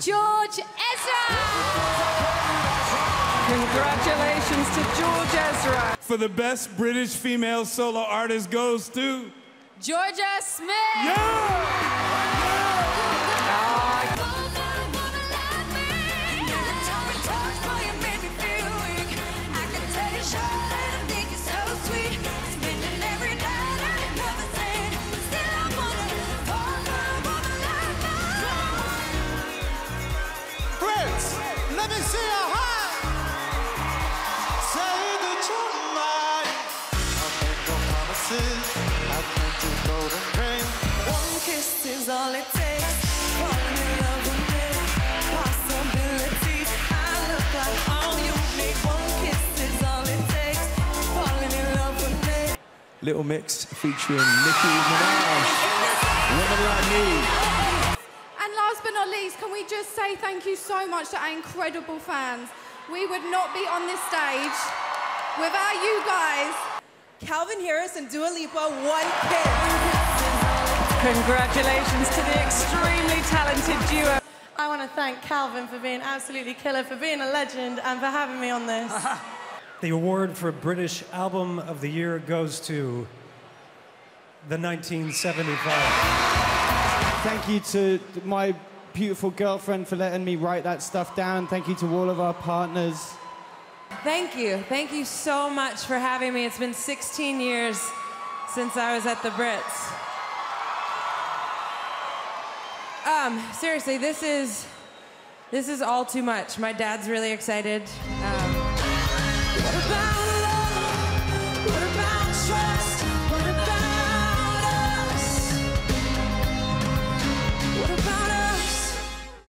George Ezra! Congratulations to George Ezra. For the best British female solo artist goes to Jorja Smith! Prince, let me see a high. Say that you're mine. I'll make no promises. I've plenty golden rain. One kiss is all it takes. Falling in love with me. Possibilities. I look like all you need. One kiss is all it takes. Falling in love with me. Little Mix featuring Nicki Minaj. But not least, can we just say thank you so much to our incredible fans? We would not be on this stage without you guys. Calvin Harris and Dua Lipa, one kiss. Congratulations to the extremely talented duo. I want to thank Calvin for being absolutely killer, for being a legend, and for having me on this. The award for British Album of the Year goes to the 1975. Thank you to my beautiful girlfriend for letting me write that stuff down. Thank you to all of our partners. Thank you. Thank you so much for having me. It's been 16 years since I was at the Brits. Um, seriously, this is this is all too much. My dad's really excited. Um,